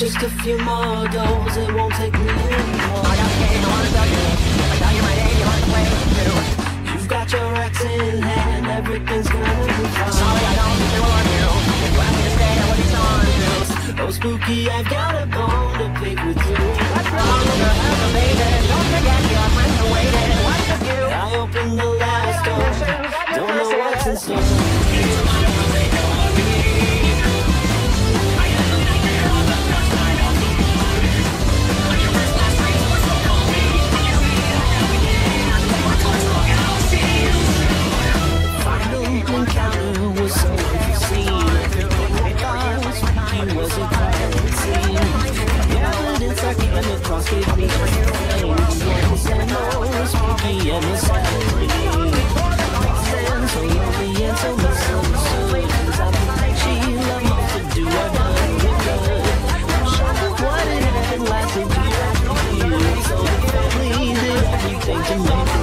Just a few more goals, it won't take me anymore. I got a game I wanna tell you. I tell you my name, you wanna play too. You've got your ex in hand, everything's gonna be fine. Sorry, I don't think they want you. If you ask me to stay, I would be torn too. Oh, spooky, I've got a bone to pick with you. What's wrong with your health, baby? Don't forget your friends are waiting. What's the view? I opened the last door, don't know what's in store. you me.